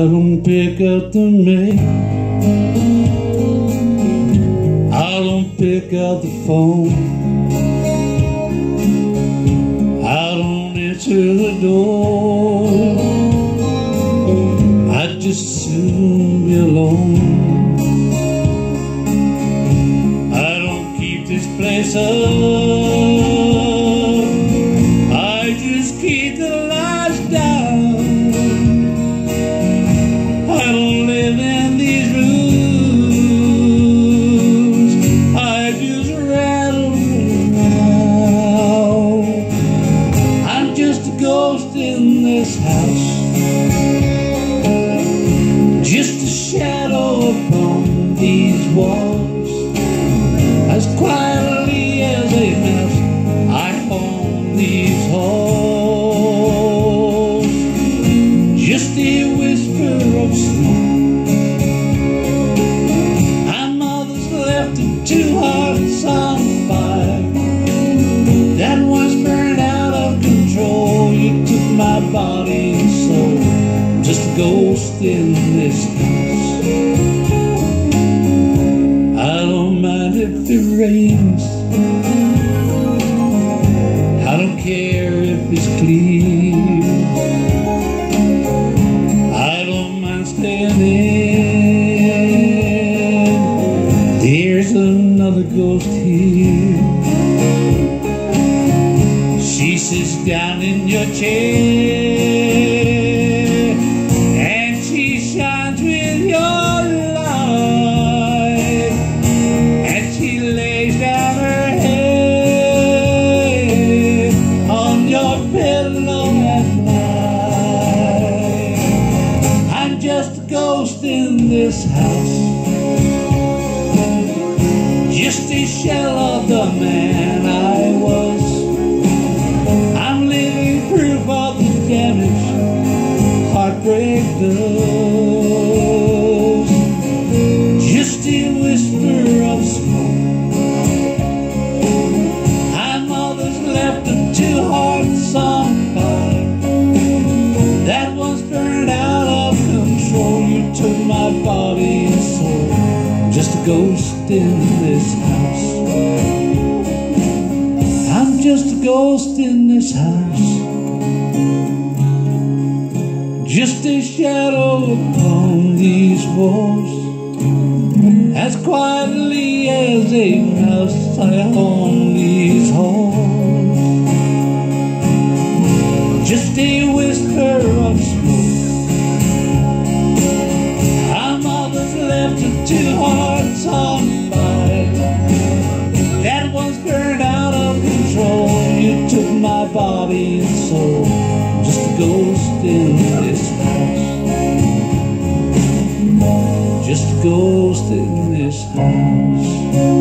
I don't pick up the mail. I don't pick up the phone. I don't answer the door. I'd just soon be alone. I don't keep this place up. A whisper of smoke. My mother's left it two hearts on fire. That one's burned out of control. You took my body and soul. Just a ghost in this house. I don't mind if it rains. I don't care if it's clear. There's another ghost here. She sits down in your chair and she shines with your light. And she lays down her head on your pillow at night. I'm just a ghost in this house. A shell of the man I was. I'm living proof of the damage heartbreak does. Just a ghost in this house. I'm just a ghost in this house. Just a shadow upon these walls. As quietly as a mouse, I haunt these halls. Just a whisper of smoke. Our mother's body and soul. Just a ghost in this house. Just a ghost in this house.